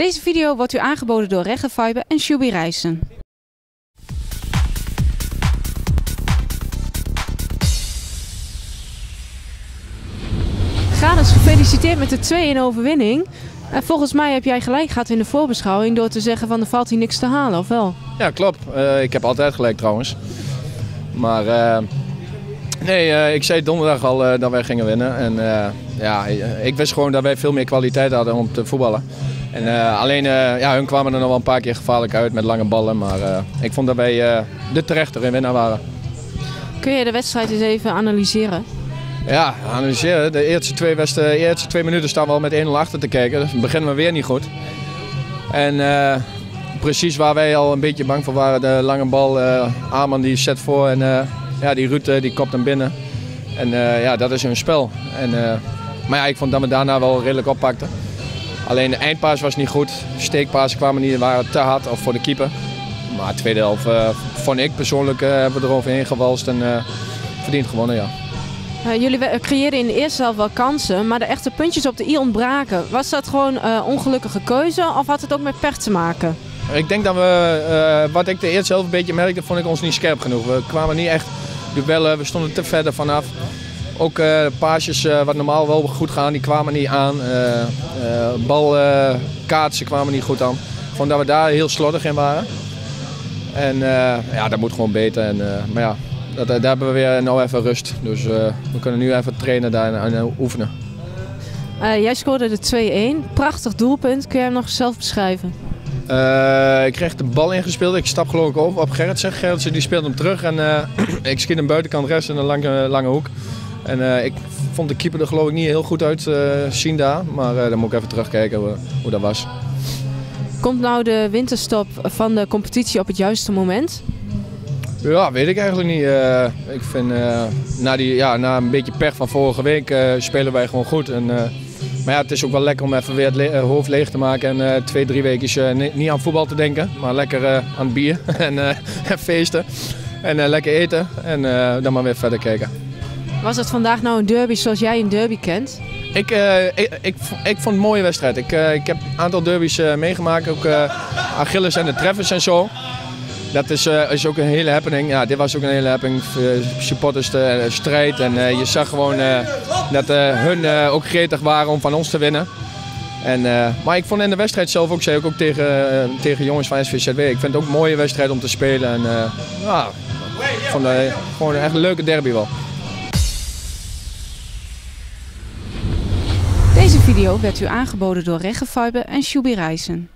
Deze video wordt u aangeboden door Reggefiber en Shubi Rijssen. Gradus, gefeliciteerd met de 2-1 overwinning. En volgens mij heb jij gelijk gehad in de voorbeschouwing door te zeggen van er valt hier niks te halen, of wel? Ja, klopt. Eh, ik heb altijd gelijk trouwens. Maar eh, nee, eh, ik zei donderdag al eh, dat wij gingen winnen. En ja, ik wist gewoon dat wij veel meer kwaliteit hadden om te voetballen. En alleen, ja, hun kwamen er nog wel een paar keer gevaarlijk uit met lange ballen. Maar ik vond dat wij de terechte winnaar waren. Kun je de wedstrijd eens even analyseren? Ja, analyseren. De eerste twee, de eerste twee minuten staan we al met 1-0 achter te kijken. Dus beginnen we weer niet goed. En precies waar wij al een beetje bang voor waren. De lange bal, uh, Aman die zet voor en uh, ja, die Rutte die kopt hem binnen. En uh, ja, dat is hun spel. En, maar ja, ik vond dat we daarna wel redelijk oppakten. Alleen de eindpaas was niet goed. Steekpaas kwamen niet, waren te hard of voor de keeper. Maar de tweede helft vond ik persoonlijk hebben we eroverheen gewalst en verdiend gewonnen, ja. Uh, jullie creëerden in de eerste helft wel kansen, maar de echte puntjes op de i ontbraken. Was dat gewoon uh, ongelukkige keuze of had het ook met pech te maken? Ik denk dat we, uh, wat ik de eerste helft een beetje merkte, vond ik ons niet scherp genoeg. We kwamen niet echt duellen, we stonden te verder vanaf. Ook uh, paasjes uh, wat normaal wel goed gaan, die kwamen niet aan. balkaatsen kwamen niet goed aan. Vond dat we daar heel slordig in waren. En ja, dat moet gewoon beter. En, maar ja, dat, daar hebben we weer nou even rust. Dus we kunnen nu even trainen daar en oefenen. jij scoorde de 2-1. Prachtig doelpunt. Kun je hem nog zelf beschrijven? Uh, ik kreeg de bal ingespeeld. Ik stap geloof ik op, op Gerritsen. Gerritsen die speelt hem terug en uh, ik schiet hem buitenkant rechts in een lange, lange hoek. En uh, ik vond de keeper er geloof ik niet heel goed uit zien daar. Maar dan moet ik even terugkijken hoe, hoe, dat was. Komt nou de winterstop van de competitie op het juiste moment? Ja, weet ik eigenlijk niet. ik vind na, die, ja, na een beetje pech van vorige week spelen wij gewoon goed. En, maar ja, het is ook wel lekker om even weer het eh, hoofd leeg te maken en uh, twee, drie weken uh, niet aan voetbal te denken, maar lekker uh, aan bier en, en, feesten. En lekker eten en dan maar weer verder kijken. Was het vandaag nou een derby zoals jij een derby kent? Ik, ik, ik, ik, vond het een mooie wedstrijd. Ik, ik heb een aantal derbies meegemaakt, ook Achilles en de Treffers en zo dat is, is ook een hele happening. Ja, dit was ook een hele happening. Supporters de strijd. En je zag gewoon dat hun ook gretig waren om van ons te winnen. En, maar ik vond in de wedstrijd zelf ook, zei ik ook tegen, tegen jongens van SVZW, ik vind het ook een mooie wedstrijd om te spelen. En, ja, ik vond het gewoon echt een leuke derby wel. Video werd u aangeboden door Reggefiber en Shubi Rijssen.